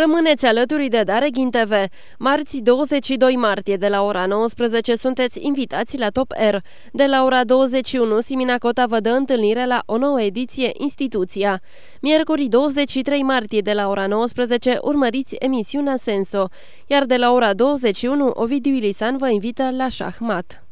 Rămâneți alături de Dareghin TV. Marți 22 martie de la ora 19 sunteți invitați la Top Air. De la ora 21 Simina Cota vă dă întâlnire la o nouă ediție Instituția. Miercuri 23 martie de la ora 19 urmăriți emisiunea Senso, iar de la ora 21 Ovidiu Ilisan vă invită la Șahmat.